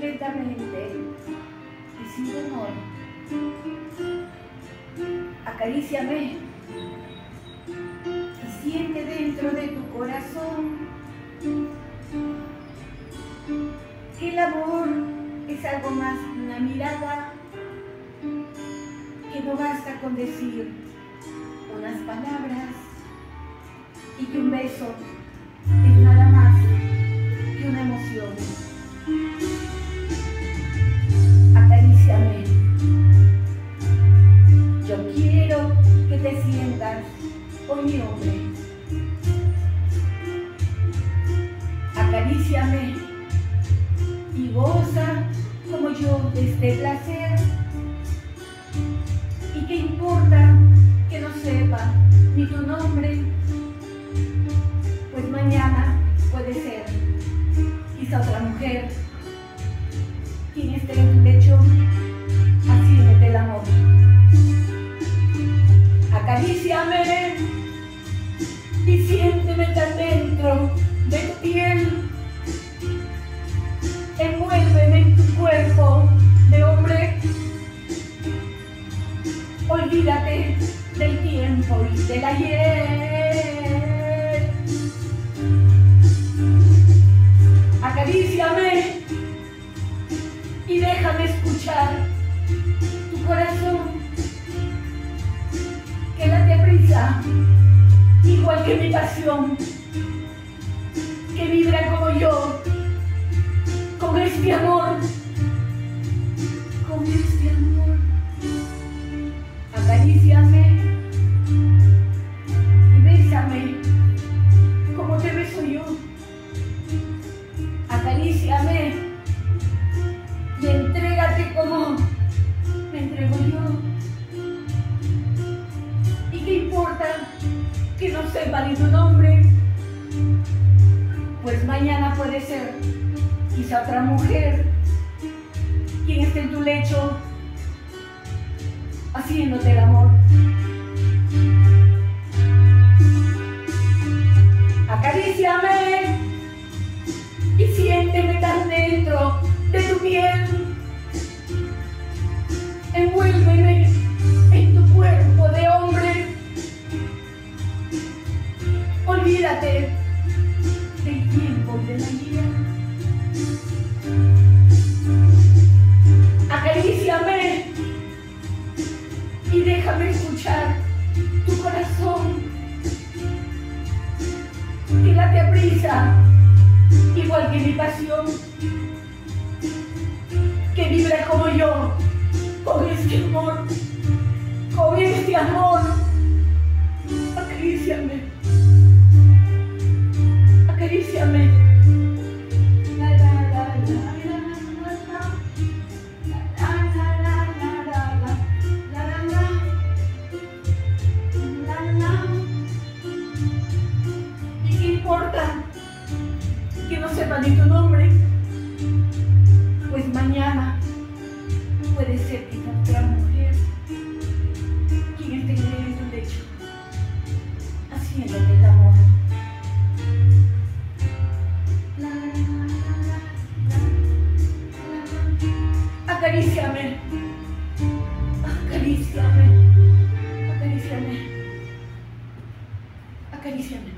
lentamente y sin dolor. Acaríciame y siente dentro de tu corazón que el amor es algo más que una mirada que no basta con decir unas palabras y que un beso es nada más que una emoción. Con mi hombre. Acaríciame y goza como yo de este placer. ¿Y qué importa que no sepa ni tu nombre? Pues mañana puede ser quizá otra mujer y siénteme tan dentro de tu piel. Envuélveme en tu cuerpo de hombre. Olvídate del tiempo y del ayer. Acaríciame y déjame escuchar tu corazón que late a prisa, igual que mi pasión, que vibra como yo, con este amor, que no sepa ni tu nombre? Pues mañana puede ser quizá otra mujer quien esté en tu lecho haciéndote el amor. Olvídate del tiempo de la guía. Acaríciame y déjame escuchar tu corazón que late a prisa, igual que mi pasión, que vibra como yo, con este amor, con este amor. Ni tu nombre? Pues mañana puede ser que otra mujer quien esté en tu lecho haciéndote el amor. Acaríciame, acaríciame, acaríciame, acaríciame.